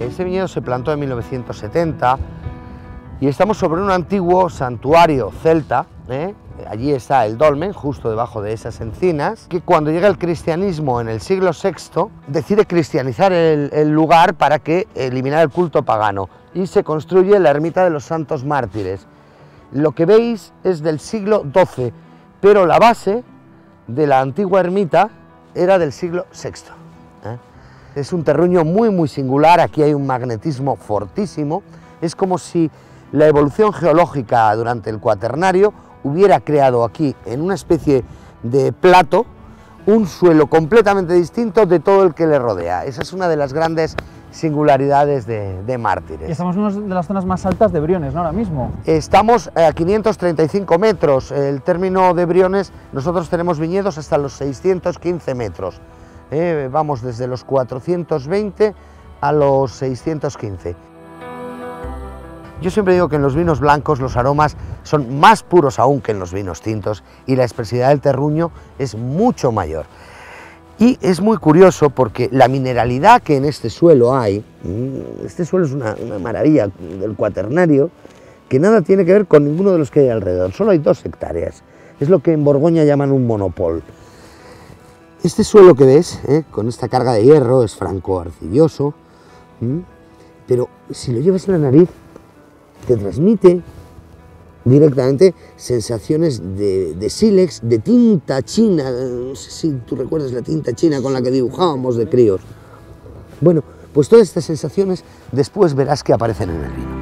Ese viñedo se plantó en 1970 y estamos sobre un antiguo santuario celta, ¿eh? allí está el dolmen, justo debajo de esas encinas, que cuando llega el cristianismo en el siglo VI decide cristianizar el, lugar para que eliminar el culto pagano y se construye la ermita de los santos mártires. Lo que veis es del siglo XII, pero la base de la antigua ermita era del siglo VI. Es un terruño muy muy singular, aquí hay un magnetismo fortísimo, es como si la evolución geológica durante el cuaternario hubiera creado aquí, en una especie de plato, un suelo completamente distinto de todo el que le rodea. Esa es una de las grandes singularidades de, de Mártires. Y estamos en una de las zonas más altas de Briones, ¿no? Ahora mismo. Estamos a 535 metros. El término de Briones, nosotros tenemos viñedos hasta los 615 metros. Eh, vamos desde los 420 a los 615. Yo siempre digo que en los vinos blancos los aromas son más puros aún que en los vinos tintos y la expresividad del terruño es mucho mayor. Y es muy curioso porque la mineralidad que en este suelo hay, mm, este suelo es una, una maravilla del cuaternario, que nada tiene que ver con ninguno de los que hay alrededor, solo hay dos hectáreas. Es lo que en Borgoña llaman un monopol. Este suelo que ves, ¿eh? con esta carga de hierro, es franco arcilloso, pero si lo llevas en la nariz, te transmite directamente sensaciones de, de sílex, de tinta china, no sé si tú recuerdas la tinta china con la que dibujábamos de críos. Bueno, pues todas estas sensaciones después verás que aparecen en el vino.